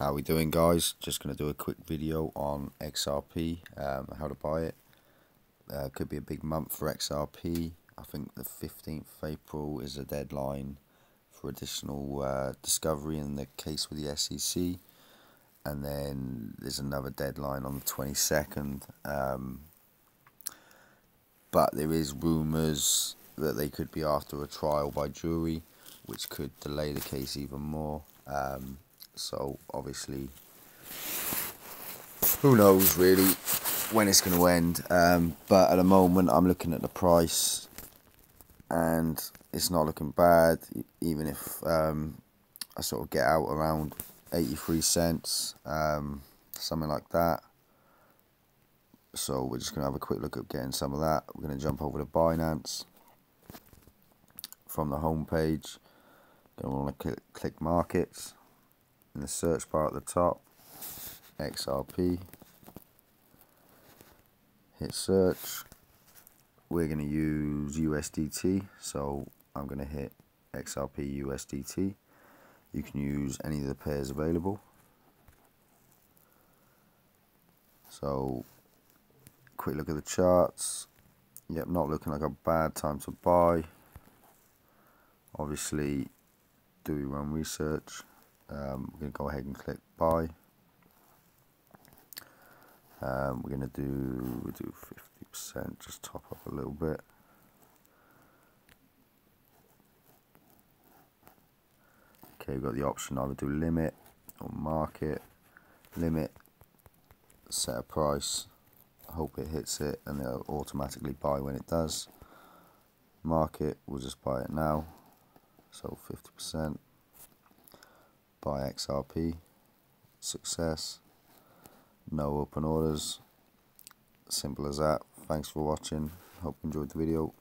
How we doing guys? Just going to do a quick video on XRP, um, how to buy it. Uh, could be a big month for XRP. I think the 15th of April is a deadline for additional uh, discovery in the case with the SEC. And then there's another deadline on the 22nd. Um, but there is rumours that they could be after a trial by jury, which could delay the case even more. Um, so obviously, who knows really when it's going to end. Um, but at the moment, I'm looking at the price, and it's not looking bad. Even if um, I sort of get out around 83 cents, um, something like that. So we're just going to have a quick look at getting some of that. We're going to jump over to Binance from the home page. Going to want to click, click markets in the search bar at the top. XRP. Hit search. We're going to use USDT. So I'm going to hit XRP USDT. You can use any of the pairs available. So quick look at the charts. Yep, not looking like a bad time to buy obviously do your own research um, we're going to go ahead and click buy. Um, we're going to do we do 50% just top up a little bit. Okay we've got the option either do limit or market. Limit set a price hope it hits it and it'll automatically buy when it does. Market we'll just buy it now. So 50% buy XRP success. No open orders. Simple as that. Thanks for watching. Hope you enjoyed the video